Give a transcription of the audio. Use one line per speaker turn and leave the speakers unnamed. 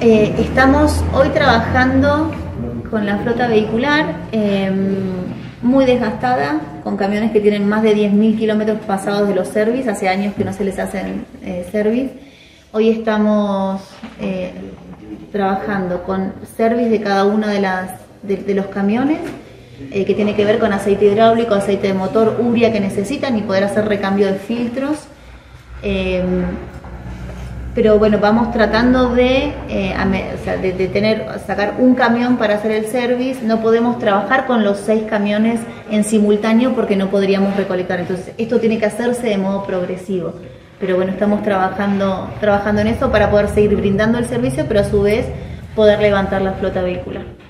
Eh, estamos hoy trabajando con la flota vehicular em, muy desgastada, con camiones que tienen más de 10.000 kilómetros pasados de los service, hace años que no se les hacen eh. Hoy estamos eh, trabajando con service de cada uno de, las, de, los camiones, eh, que tiene que ver con aceite hidráulico, aceite de motor, uria que necesitan y poder hacer recambio de filtros. Pero bueno, vamos tratando de, eh, de, tener, sacar un camión para hacer el service. No podemos trabajar con los seis camiones en simultáneo porque no podríamos recolectar. Entonces, esto tiene que hacerse de modo progresivo. Pero bueno, estamos trabajando, trabajando en eso para poder seguir brindando el servicio, pero a su vez poder levantar la flota vehicular.